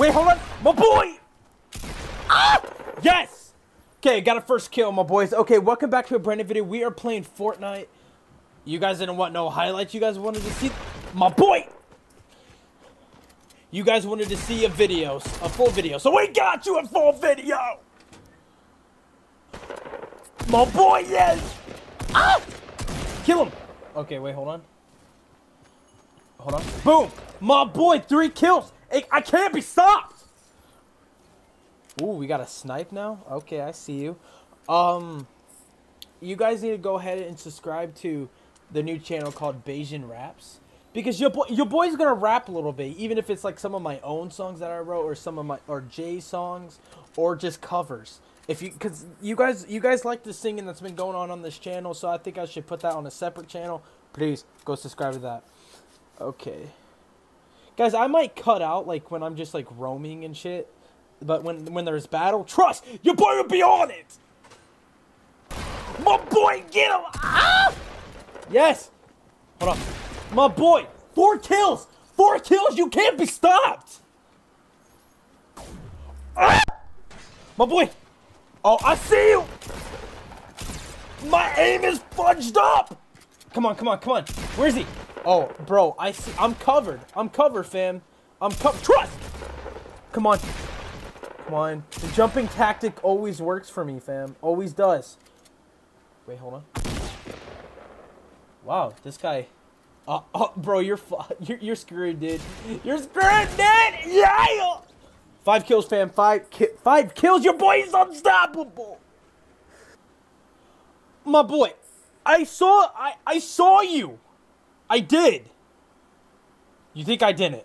Wait, hold on. My boy! Ah! Yes! Okay, got a first kill, my boys. Okay, welcome back to a brand new video. We are playing Fortnite. You guys didn't want no highlights. You guys wanted to see my boy. You guys wanted to see a video, a full video. So we got you a full video. My boy, yes. Ah! Kill him. Okay, wait, hold on. Hold on. Boom. My boy, three kills. Hey, I can't be stopped. Ooh, we got a snipe now. Okay, I see you. Um, you guys need to go ahead and subscribe to the new channel called Bajan Raps because your boy, your boy's gonna rap a little bit, even if it's like some of my own songs that I wrote, or some of my or Jay songs, or just covers. If you, cause you guys, you guys like the singing that's been going on on this channel, so I think I should put that on a separate channel. Please go subscribe to that. Okay, guys, I might cut out like when I'm just like roaming and shit, but when when there's battle, trust your boy will be on it. My boy, get him! Ah! Yes. Hold on. My boy, four kills. Four kills. You can't be stopped. Ah! My boy. Oh, I see you. My aim is fudged up. Come on, come on, come on. Where is he? Oh, bro, I see. I'm covered. I'm covered, fam. I'm covered. Trust. Come on. Come on. The jumping tactic always works for me, fam. Always does. Wait, hold on. Wow, this guy. Uh, oh, bro, you're, you're you're screwed, dude. You're screwed, dude. Yeah. Five kills, fam. Five ki five kills. Your boy is unstoppable. My boy, I saw I I saw you. I did. You think I didn't?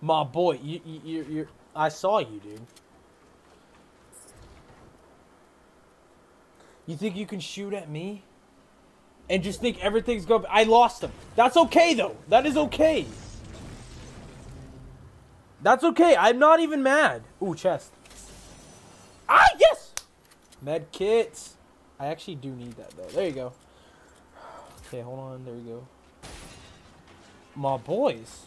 My boy, you you you you I saw you, dude. You think you can shoot at me? and just think everything's going. I lost him. That's okay though. That is okay. That's okay. I'm not even mad. Ooh, chest. Ah, yes. Med kits. I actually do need that though. There you go. Okay, hold on. There we go. My boys.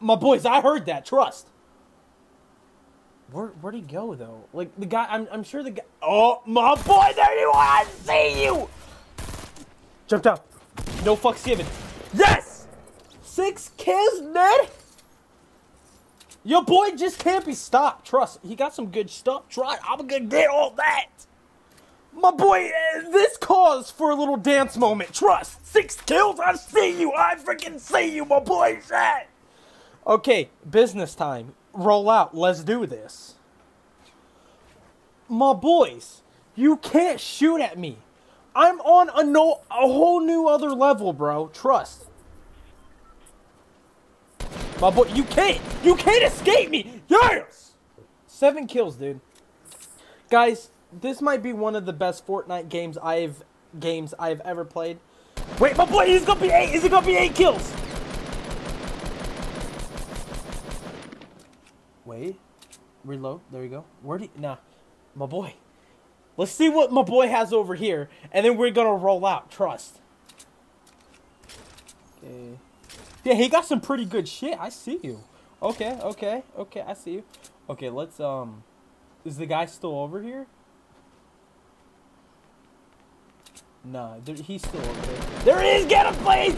My boys, I heard that. Trust. Where where'd he go though? Like the guy, I'm I'm sure the guy. Oh my boy, there you are! I see you. Jumped out. No fucks given. Yes. Six kills, Ned. Your boy just can't be stopped. Trust. He got some good stuff. Try. I'm gonna get all that. My boy, uh, this calls for a little dance moment. Trust. Six kills. I see you. I freaking see you, my boy. Shit. Okay, business time roll out. Let's do this. My boys, you can't shoot at me. I'm on a no a whole new other level, bro. Trust. My boy, you can't. You can't escape me. Yes. Seven kills, dude. Guys, this might be one of the best Fortnite games I've games I've ever played. Wait, my boy, he's gonna be eight. Is it gonna be eight kills? Wait. Reload. There you go. Where do you... Nah. My boy. Let's see what my boy has over here. And then we're gonna roll out. Trust. Okay. Yeah, he got some pretty good shit. I see you. Okay, okay, okay. I see you. Okay, let's, um... Is the guy still over here? Nah, there, he's still over there. There he is! Get him, please!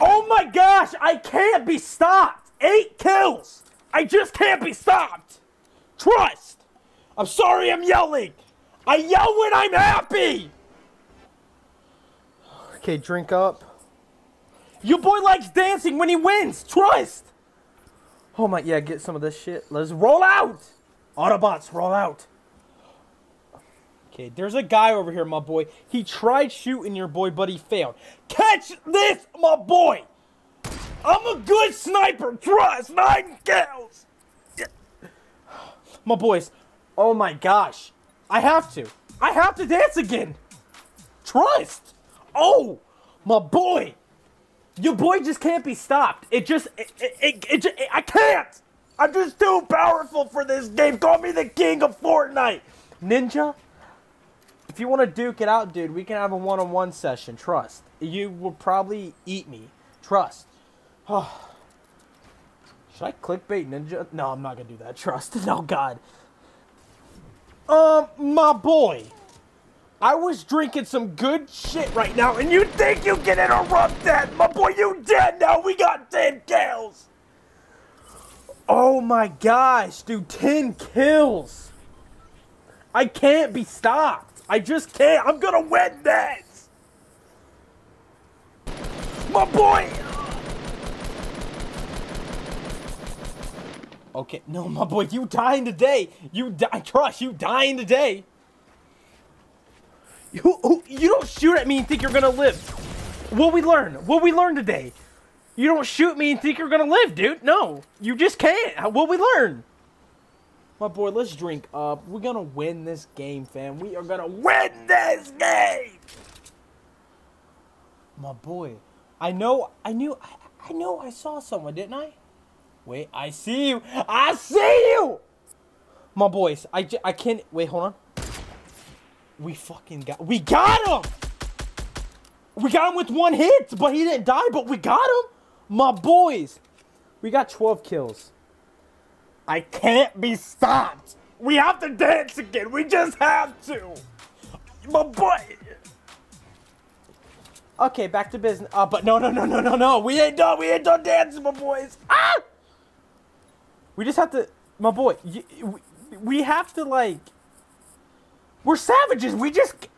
Oh my gosh! I can't be stopped! Eight kills! I just can't be stopped. Trust. I'm sorry I'm yelling. I yell when I'm happy. Okay, drink up. Your boy likes dancing when he wins. Trust. Oh my, yeah, get some of this shit. Let's roll out. Autobots, roll out. Okay, there's a guy over here, my boy. He tried shooting your boy, but he failed. Catch this, my boy. I'm a good sniper. Trust. Nine kills. My boys. Oh my gosh. I have to. I have to dance again. Trust. Oh, my boy. Your boy just can't be stopped. It just, it, it, it, it, it I can't. I'm just too powerful for this game. Call me the king of Fortnite. Ninja, if you want to duke it out, dude, we can have a one-on-one session. Trust. You will probably eat me. Trust. Oh. Should I clickbait ninja? No, I'm not gonna do that. Trust. No, God. Um, my boy. I was drinking some good shit right now, and you think you can interrupt that? My boy, you dead now. We got 10 kills. Oh my gosh, dude, 10 kills. I can't be stopped. I just can't. I'm gonna win this. My boy. Okay, no, my boy, you dying today. You die, trust, you dying today. You, you don't shoot at me and think you're gonna live. What we learn? What we learn today? You don't shoot me and think you're gonna live, dude. No, you just can't. What we learn? My boy, let's drink up. We're gonna win this game, fam. We are gonna win this game. My boy, I know, I knew, I, I know I saw someone, didn't I? Wait, I see you. I see you. My boys, I, I can't, wait, hold on. We fucking got, we got him. We got him with one hit, but he didn't die, but we got him. My boys, we got 12 kills. I can't be stopped. We have to dance again. We just have to. My boy. Okay, back to business. Uh, but no, no, no, no, no, no. We ain't done. We ain't done dancing, my boys. Ah! We just have to, my boy. we, we have to like. We're savages. We just,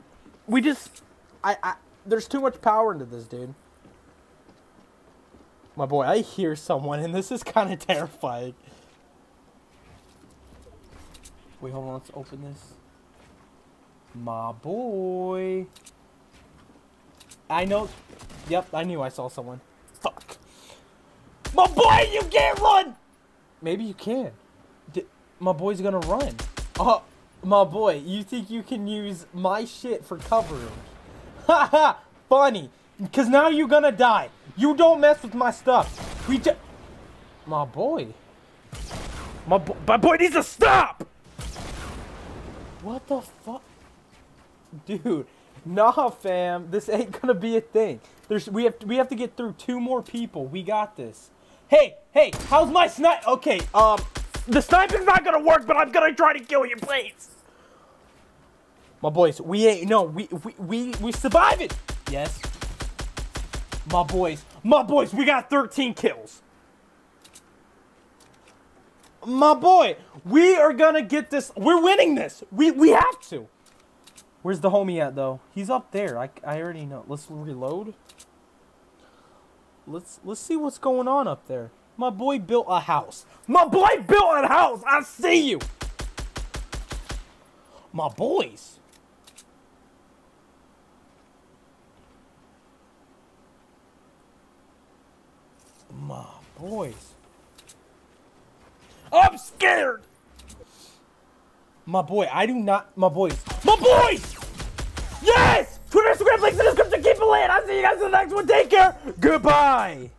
we just. I, I. There's too much power into this, dude. My boy, I hear someone, and this is kind of terrifying. Wait, hold on. Let's open this. My boy. I know. Yep, I knew I saw someone. Fuck. My boy, you can't run! Maybe you can. D my boy's gonna run. Oh, my boy, you think you can use my shit for covering? Haha, funny. Because now you're gonna die. You don't mess with my stuff. We just... My boy. My, bo my boy needs to stop! What the fuck? Dude, nah fam, this ain't gonna be a thing. There's we have we have to get through two more people. We got this. Hey, hey, how's my snipe? Okay, um, the sniping's not gonna work, but I'm gonna try to kill you, please. My boys, we ain't no, we we we we survive it. Yes. My boys, my boys, we got 13 kills. My boy, we are gonna get this. We're winning this. We we have to. Where's the homie at though? He's up there. I, I already know. Let's reload. Let's let's see what's going on up there. My boy built a house. My boy built a house. I see you. My boys. My boys. I'm scared. My boy, I do not. My boys. My boys! Yes! Twitter, Instagram, links in the description. Keep it lit. I'll see you guys in the next one. Take care. Goodbye.